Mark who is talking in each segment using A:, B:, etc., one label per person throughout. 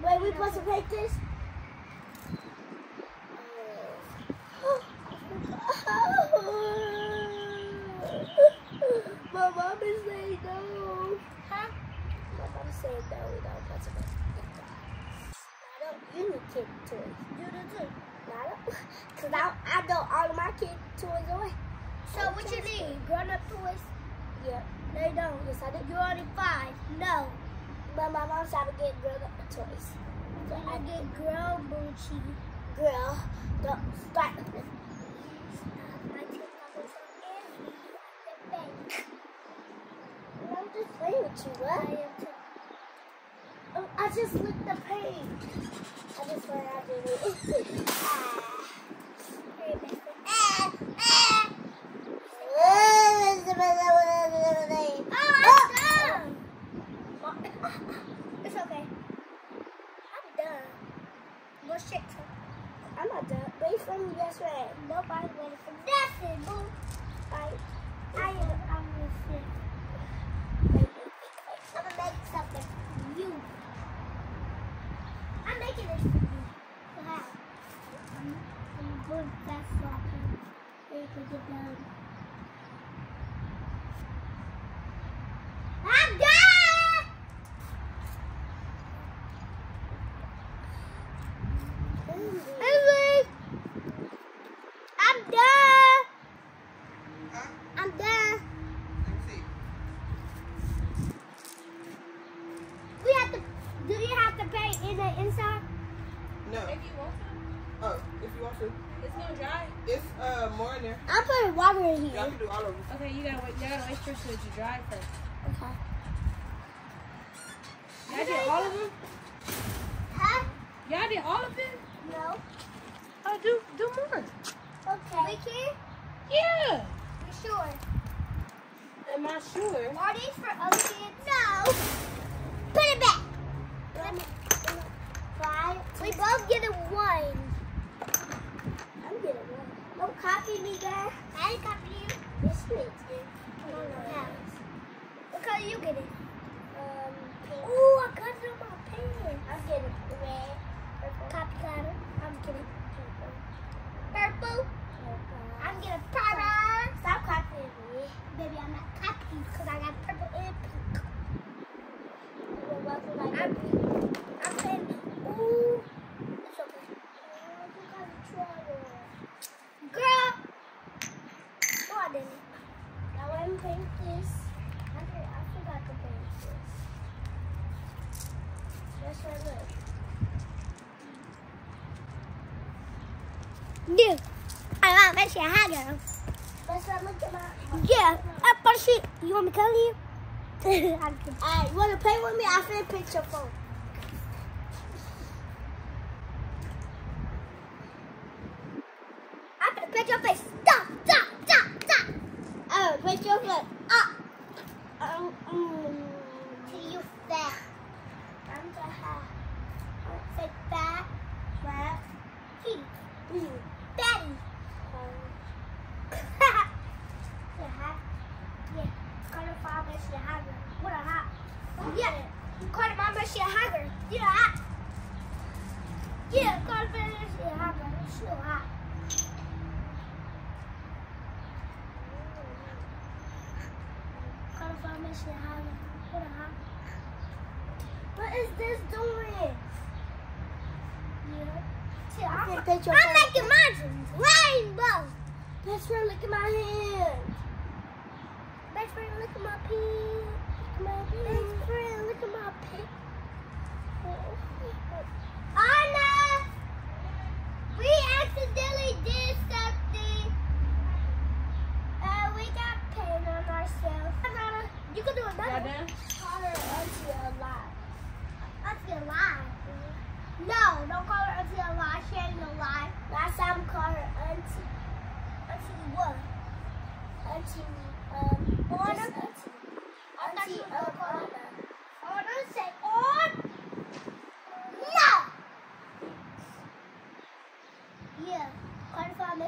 A: Wait, we must break this. My mom is saying no.
B: Huh?
A: My mom saying no, we don't want to I don't, you need kid toys.
B: You do too. No, I.
A: Because I, I know all of my kid toys away.
B: So what you need? Grown-up toys?
A: Yeah.
B: No, you don't.
A: Yes, I do.
B: You're only five. No.
A: But my mom said I would get up toys.
B: So I get girl Gucci.
A: Girl, don't start.
B: Numbers and.
A: I'm just playing with you,
B: I
A: what?
B: am too.
A: Oh, I just licked the page. I just went out did it. ah.
B: Hey, best friend.
A: Ah, ah. Oh,
B: Oh, I'm done. It's okay. I'm done. Go shit.
A: I'm not done. Wait for me, best friend.
B: Nobody's waiting for nothing, boo.
A: Bye.
B: I am. I'm gonna sit. I'm gonna make something for you. I'm making this for you. How? I'm, I'm going fast so I can, so you can get done. I'm done! Hey, I'm done. I'm done. We have to. Do you have to pay in the inside?
C: No.
D: If you want to,
C: Oh, if you want to.
D: it's gonna dry.
C: It's uh more in there.
A: I'm putting water in
C: Y'all
A: here.
C: can do all of them.
D: Okay, you gotta wait. You gotta wait for it to dry first.
A: Okay.
D: Y'all did all of them?
B: Huh?
D: Y'all did all of them?
B: No.
D: Oh, do do more.
B: Okay. We can?
D: Yeah.
B: You sure?
D: Am I sure?
B: Are these for other kids? No. Put it back. Let me. Five. We both get a one.
A: I'm getting one. Don't copy me, guys.
B: I didn't copy you.
A: This makes it.
B: No, no, no. What color you get it?
A: Um, pink.
B: Ooh, I got it on my pen.
A: I'm getting red. Purple.
B: Copy cutter. I'm getting
A: purple.
B: Purple. I'm getting purple.
A: Stop copying me.
B: Baby, I'm not copying because I got purple and pink.
A: You're welcome, like
B: I'm, I'm saying, ooh, it's okay.
A: Oh, you got a trouble.
B: Girl. No, I didn't.
A: Let paint this. I, I forgot to paint this. That's right, look.
B: Dude, I want to make sure I got
A: That's right, look at my...
B: Yeah, up on the. You want me to color you? I'm kidding.
A: Alright, you want to play with me? I'll finna pick your phone.
B: I'm gonna pick your face. Stop, stop, stop, stop.
A: Oh, pick your foot. Up. Um, um,
B: Till you fat.
A: I'm the hat.
B: Say fat,
A: Flat.
B: feet,
A: Blue.
B: fatty.
A: Um,
B: yeah, hat. Yeah, color five and she a hugger. What a hat. Yeah, color mom and she a hugger. Yeah, hat. Yeah, color five and she a hugger. She a hat. Color five and she a hugger. What a hat.
A: what is this doing?
B: Yeah. See, I'm, I'm making mine rainbow.
A: Best friend, look at my hand.
B: Best friend, look at my pin.
A: Look at my
B: Best friend, look at my pin. Anna, we accidentally did something. Uh, we got pain on ourselves. Anna, you can do
D: Y'all
B: another one.
D: done?
A: Call her auntie alive.
B: Let's get alive. No, don't call her auntie alive. She ain't no lie.
A: Last time call her auntie.
B: Auntie what?
A: Auntie, um,
B: Anna?
A: just auntie.
B: I thought you
A: Auntie,
B: were
A: um,
B: gonna call her.
A: Anna.
B: Anna, say on. No. Yeah. Call her for me.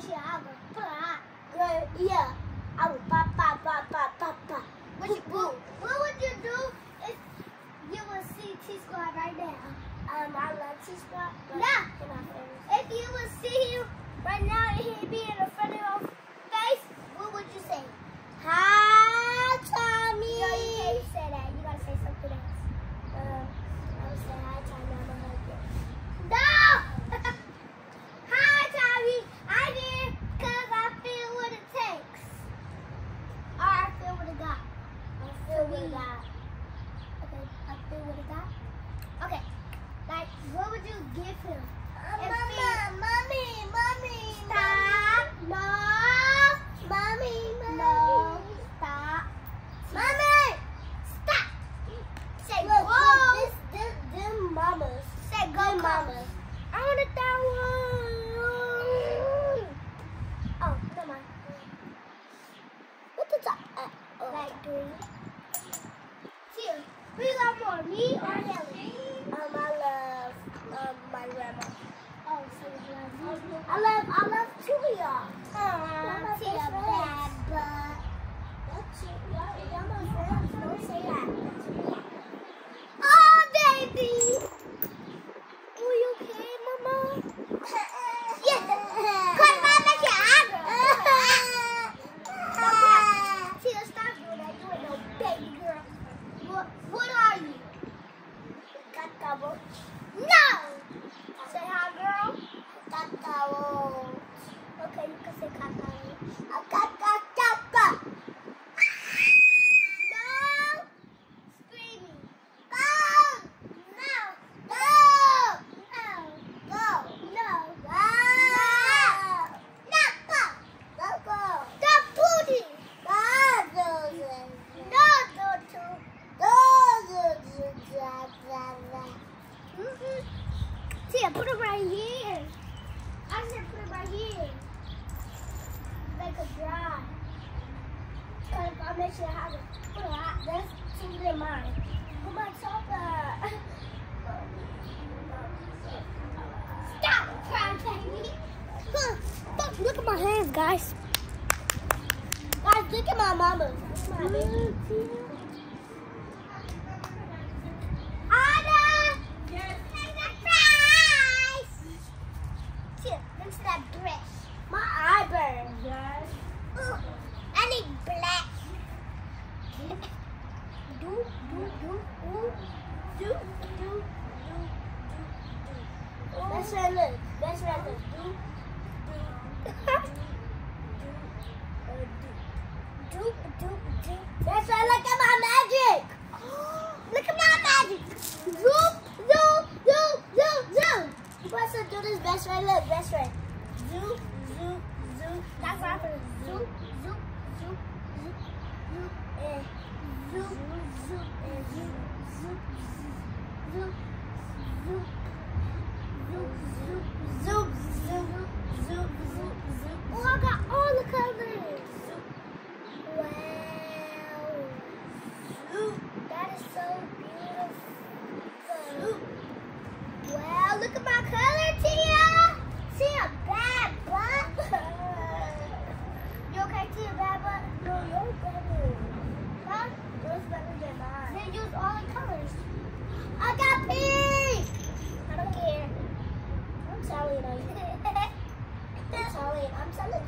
B: She a hugger. Put
A: yeah. I will pop, pop, pop, pop, pop, pop.
B: What, you, Stop crying, baby. Huh. Fuck, look at my hands, guys. Guys, look at my mama. Look at my baby.
A: best friend, look. Best friend, look.
B: Do, do, do, do, do, do, do.
A: Best friend, look at my magic.
B: look at my magic. Zoom, zoom, zoom, zoom, zoom.
A: You must do this, best friend, look. Best friend.
B: Zoom, zoom, zoom. That's what happened. Zoom, zoom, zoom, zoom, zoom, eh.
A: Zoom, zoom, eh. Zoom, zoom, zoom, zoom, zoom.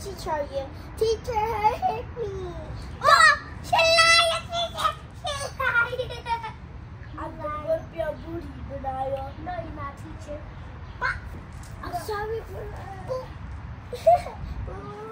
A: teacher you Teacher, hurt me.
B: Oh, she lied. She lied.
A: I'm going to be a booty, but
B: I don't know you're not, teacher.
A: I'm sorry for that.